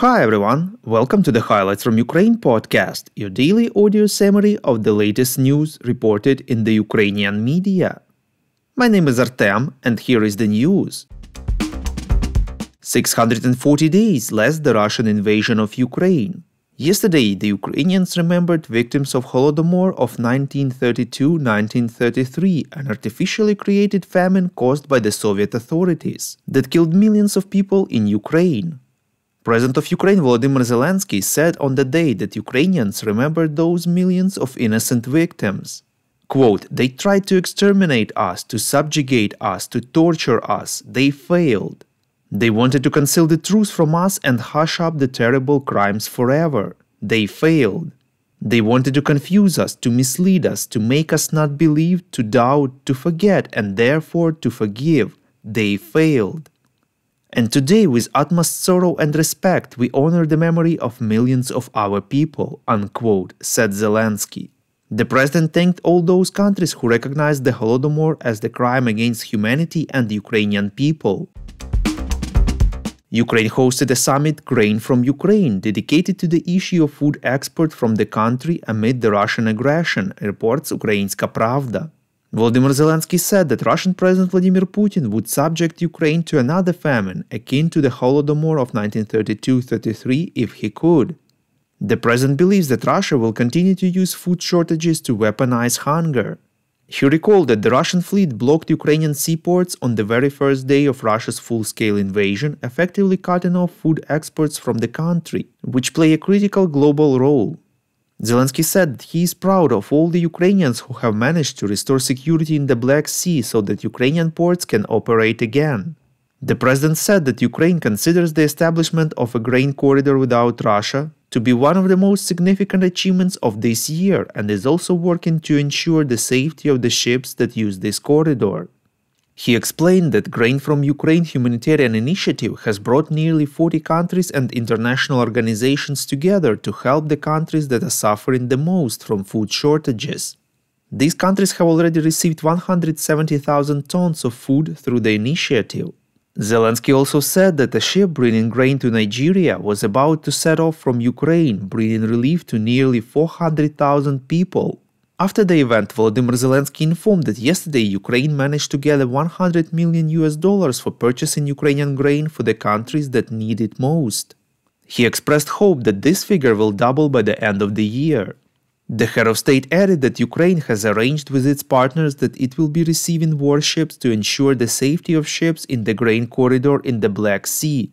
Hi everyone, welcome to the Highlights from Ukraine podcast, your daily audio summary of the latest news reported in the Ukrainian media. My name is Artem, and here is the news. 640 days less the Russian invasion of Ukraine. Yesterday, the Ukrainians remembered victims of Holodomor of 1932-1933, an artificially created famine caused by the Soviet authorities that killed millions of people in Ukraine. President of Ukraine Volodymyr Zelensky said on the day that Ukrainians remembered those millions of innocent victims. Quote, they tried to exterminate us, to subjugate us, to torture us. They failed. They wanted to conceal the truth from us and hush up the terrible crimes forever. They failed. They wanted to confuse us, to mislead us, to make us not believe, to doubt, to forget, and therefore to forgive. They failed. And today, with utmost sorrow and respect, we honor the memory of millions of our people, unquote, said Zelensky. The president thanked all those countries who recognized the Holodomor as the crime against humanity and the Ukrainian people. Ukraine hosted a summit Grain from Ukraine dedicated to the issue of food export from the country amid the Russian aggression, reports Ukrainska Pravda. Volodymyr Zelensky said that Russian President Vladimir Putin would subject Ukraine to another famine akin to the Holodomor of 1932-33 if he could. The president believes that Russia will continue to use food shortages to weaponize hunger. He recalled that the Russian fleet blocked Ukrainian seaports on the very first day of Russia's full scale invasion, effectively cutting off food exports from the country, which play a critical global role. Zelensky said he is proud of all the Ukrainians who have managed to restore security in the Black Sea so that Ukrainian ports can operate again. The president said that Ukraine considers the establishment of a grain corridor without Russia to be one of the most significant achievements of this year and is also working to ensure the safety of the ships that use this corridor. He explained that Grain from Ukraine humanitarian initiative has brought nearly 40 countries and international organizations together to help the countries that are suffering the most from food shortages. These countries have already received 170,000 tons of food through the initiative. Zelensky also said that a ship bringing grain to Nigeria was about to set off from Ukraine, bringing relief to nearly 400,000 people. After the event, Volodymyr Zelensky informed that yesterday Ukraine managed to gather 100 million US dollars for purchasing Ukrainian grain for the countries that need it most. He expressed hope that this figure will double by the end of the year. The head of state added that Ukraine has arranged with its partners that it will be receiving warships to ensure the safety of ships in the grain corridor in the Black Sea.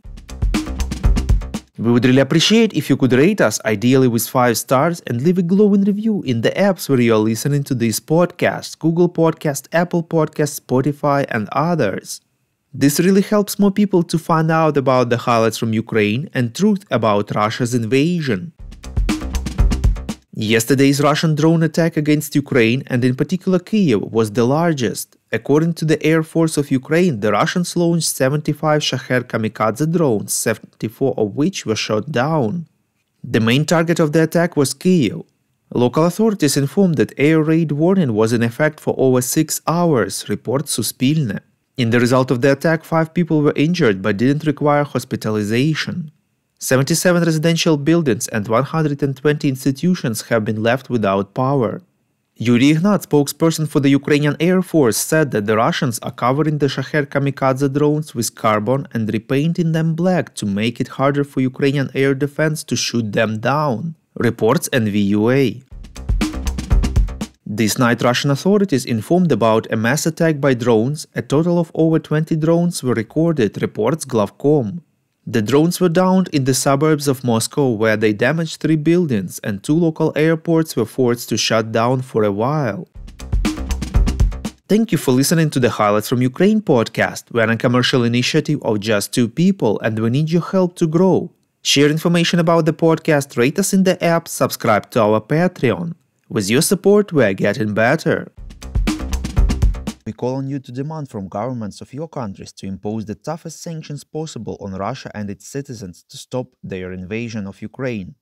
We would really appreciate if you could rate us, ideally with 5 stars, and leave a glowing review in the apps where you are listening to this podcast Google Podcast, Apple Podcast, Spotify, and others. This really helps more people to find out about the highlights from Ukraine and truth about Russia's invasion. Yesterday's Russian drone attack against Ukraine, and in particular Kiev, was the largest. According to the Air Force of Ukraine, the Russians launched 75 Shahed kamikaze drones, 74 of which were shot down. The main target of the attack was Kiev. Local authorities informed that air raid warning was in effect for over six hours, reports Suspilne. In the result of the attack, five people were injured but didn't require hospitalization. 77 residential buildings and 120 institutions have been left without power. Yuri Ignat, spokesperson for the Ukrainian Air Force, said that the Russians are covering the Shahed kamikaze drones with carbon and repainting them black to make it harder for Ukrainian air defense to shoot them down, reports NVUA. This night Russian authorities informed about a mass attack by drones, a total of over 20 drones were recorded, reports Glavcom. The drones were downed in the suburbs of Moscow where they damaged three buildings and two local airports were forced to shut down for a while. Thank you for listening to the Highlights from Ukraine podcast. We're a commercial initiative of just two people and we need your help to grow. Share information about the podcast, rate us in the app, subscribe to our Patreon. With your support, we're getting better. We call on you to demand from governments of your countries to impose the toughest sanctions possible on Russia and its citizens to stop their invasion of Ukraine.